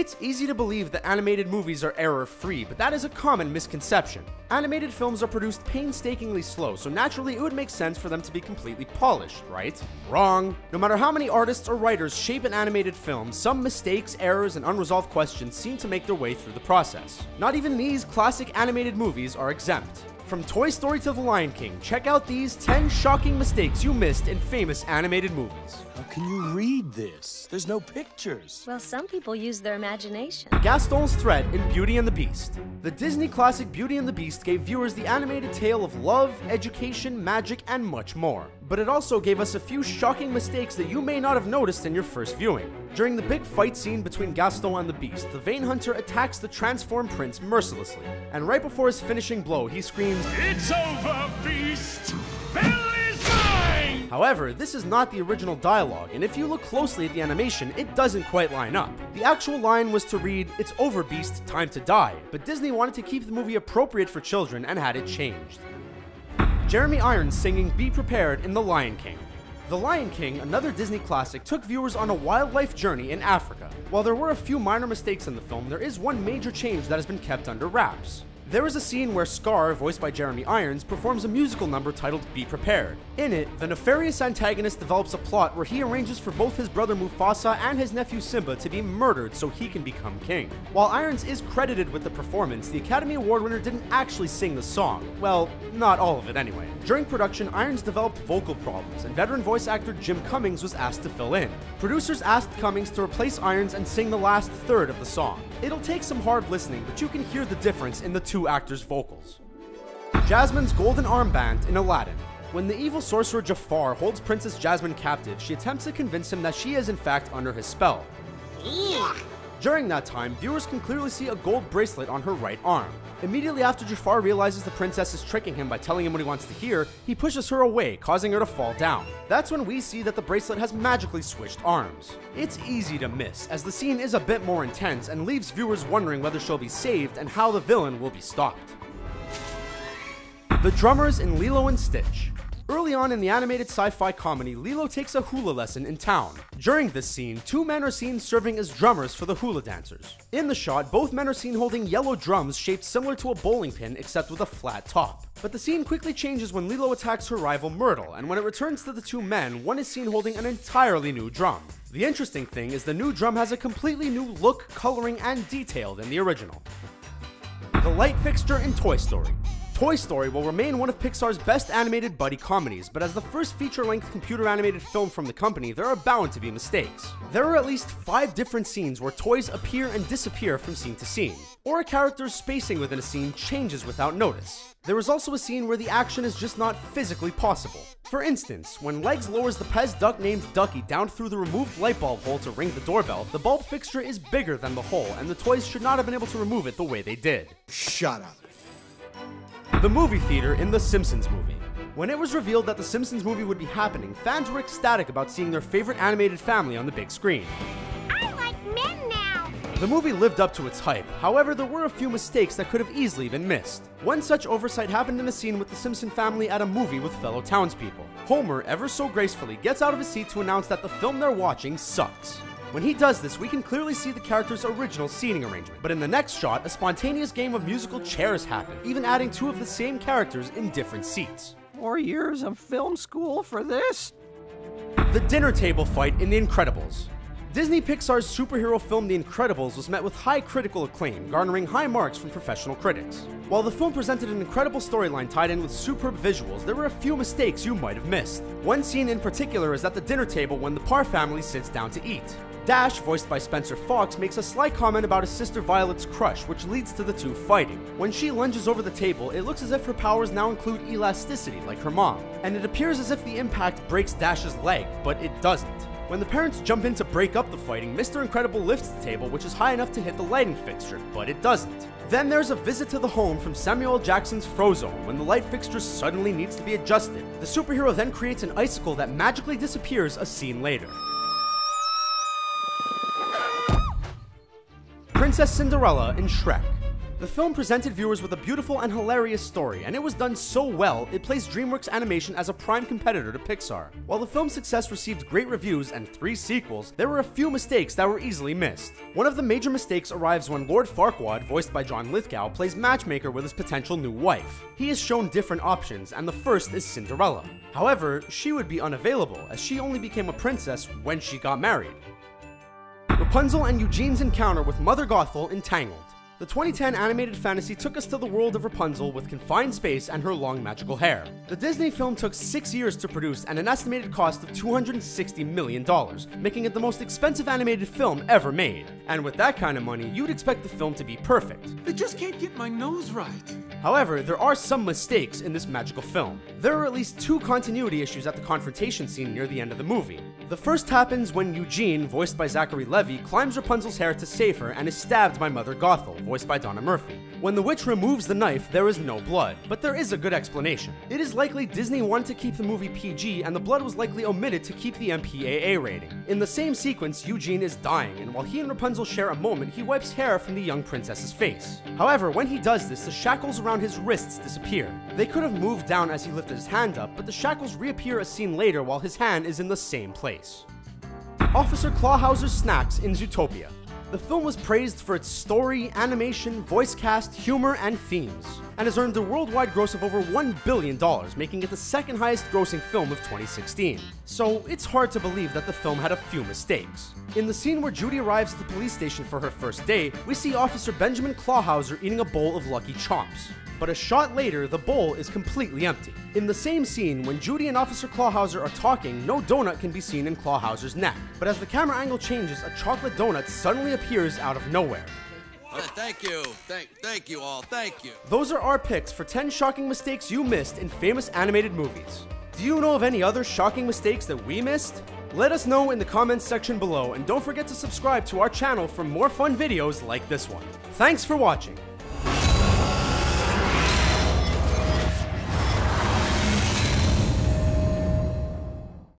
It's easy to believe that animated movies are error-free, but that is a common misconception. Animated films are produced painstakingly slow, so naturally it would make sense for them to be completely polished, right? Wrong. No matter how many artists or writers shape an animated film, some mistakes, errors, and unresolved questions seem to make their way through the process. Not even these classic animated movies are exempt. From Toy Story to The Lion King, check out these 10 shocking mistakes you missed in famous animated movies. How can you read this? There's no pictures. Well, some people use their imagination. Gaston's threat in Beauty and the Beast. The Disney classic Beauty and the Beast gave viewers the animated tale of love, education, magic, and much more. But it also gave us a few shocking mistakes that you may not have noticed in your first viewing. During the big fight scene between Gaston and the Beast, the Vain Hunter attacks the transformed prince mercilessly. And right before his finishing blow, he screams, It's over, Beast! However, this is not the original dialogue, and if you look closely at the animation, it doesn't quite line up. The actual line was to read, It's over, Beast, time to die, but Disney wanted to keep the movie appropriate for children and had it changed. Jeremy Irons singing Be Prepared in The Lion King. The Lion King, another Disney classic, took viewers on a wildlife journey in Africa. While there were a few minor mistakes in the film, there is one major change that has been kept under wraps. There is a scene where Scar, voiced by Jeremy Irons, performs a musical number titled Be Prepared. In it, the nefarious antagonist develops a plot where he arranges for both his brother Mufasa and his nephew Simba to be murdered so he can become king. While Irons is credited with the performance, the Academy Award winner didn't actually sing the song. Well, not all of it anyway. During production, Irons developed vocal problems, and veteran voice actor Jim Cummings was asked to fill in. Producers asked Cummings to replace Irons and sing the last third of the song. It'll take some hard listening, but you can hear the difference in the two actors' vocals. Jasmine's golden armband in Aladdin. When the evil sorcerer Jafar holds Princess Jasmine captive, she attempts to convince him that she is in fact under his spell. During that time, viewers can clearly see a gold bracelet on her right arm. Immediately after Jafar realizes the princess is tricking him by telling him what he wants to hear, he pushes her away, causing her to fall down. That's when we see that the bracelet has magically switched arms. It's easy to miss, as the scene is a bit more intense and leaves viewers wondering whether she'll be saved and how the villain will be stopped. The drummers in Lilo and Stitch. Early on in the animated sci-fi comedy, Lilo takes a hula lesson in town. During this scene, two men are seen serving as drummers for the hula dancers. In the shot, both men are seen holding yellow drums shaped similar to a bowling pin except with a flat top. But the scene quickly changes when Lilo attacks her rival Myrtle, and when it returns to the two men, one is seen holding an entirely new drum. The interesting thing is the new drum has a completely new look, coloring, and detail than the original. The light fixture in Toy Story. Toy Story will remain one of Pixar's best animated buddy comedies, but as the first feature length computer animated film from the company, there are bound to be mistakes. There are at least five different scenes where toys appear and disappear from scene to scene, or a character's spacing within a scene changes without notice. There is also a scene where the action is just not physically possible. For instance, when Legs lowers the Pez duck named Ducky down through the removed light bulb hole to ring the doorbell, the bulb fixture is bigger than the hole, and the toys should not have been able to remove it the way they did. Shut up. The movie theater in The Simpsons movie. When it was revealed that The Simpsons movie would be happening, fans were ecstatic about seeing their favorite animated family on the big screen. I like men now. The movie lived up to its hype, however, there were a few mistakes that could have easily been missed. One such oversight happened in a scene with the Simpson family at a movie with fellow townspeople. Homer, ever so gracefully, gets out of his seat to announce that the film they're watching sucks. When he does this, we can clearly see the character's original seating arrangement. But in the next shot, a spontaneous game of musical chairs happen, even adding two of the same characters in different seats. Four years of film school for this? The dinner table fight in The Incredibles. Disney Pixar's superhero film The Incredibles was met with high critical acclaim, garnering high marks from professional critics. While the film presented an incredible storyline tied in with superb visuals, there were a few mistakes you might have missed. One scene in particular is at the dinner table when the Parr family sits down to eat. Dash, voiced by Spencer Fox, makes a sly comment about his sister Violet's crush, which leads to the two fighting. When she lunges over the table, it looks as if her powers now include elasticity, like her mom, and it appears as if the impact breaks Dash's leg, but it doesn't. When the parents jump in to break up the fighting, Mr. Incredible lifts the table, which is high enough to hit the lighting fixture, but it doesn't. Then there's a visit to the home from Samuel Jackson's Frozone when the light fixture suddenly needs to be adjusted. The superhero then creates an icicle that magically disappears a scene later. Princess Cinderella in Shrek. The film presented viewers with a beautiful and hilarious story, and it was done so well, it placed DreamWorks Animation as a prime competitor to Pixar. While the film's success received great reviews and three sequels, there were a few mistakes that were easily missed. One of the major mistakes arrives when Lord Farquaad, voiced by John Lithgow, plays matchmaker with his potential new wife. He is shown different options, and the first is Cinderella. However, she would be unavailable, as she only became a princess when she got married. Rapunzel and Eugene's encounter with Mother Gothel in Tangled. The 2010 animated fantasy took us to the world of Rapunzel with confined space and her long magical hair. The Disney film took six years to produce and an estimated cost of $260 million, making it the most expensive animated film ever made. And with that kind of money, you'd expect the film to be perfect. They just can't get my nose right. However, there are some mistakes in this magical film. There are at least two continuity issues at the confrontation scene near the end of the movie. The first happens when Eugene, voiced by Zachary Levi, climbs Rapunzel's hair to save her and is stabbed by Mother Gothel, voiced by Donna Murphy. When the witch removes the knife, there is no blood, but there is a good explanation. It is likely Disney wanted to keep the movie PG and the blood was likely omitted to keep the MPAA rating. In the same sequence, Eugene is dying, and while he and Rapunzel share a moment, he wipes hair from the young princess's face. However, when he does this, the shackles around his wrists disappear. They could have moved down as he lifted his hand up, but the shackles reappear a scene later while his hand is in the same place. Officer Clawhauser's Snacks in Zootopia. The film was praised for its story, animation, voice cast, humor, and themes, and has earned a worldwide gross of over $1 billion, making it the second highest grossing film of 2016. So it's hard to believe that the film had a few mistakes. In the scene where Judy arrives at the police station for her first day, we see Officer Benjamin Clawhauser eating a bowl of Lucky Chomps but a shot later, the bowl is completely empty. In the same scene, when Judy and Officer Clawhauser are talking, no donut can be seen in Clawhauser's neck. But as the camera angle changes, a chocolate donut suddenly appears out of nowhere. Uh, thank you. Thank, thank you all. Thank you. Those are our picks for 10 shocking mistakes you missed in famous animated movies. Do you know of any other shocking mistakes that we missed? Let us know in the comments section below, and don't forget to subscribe to our channel for more fun videos like this one. Thanks for watching.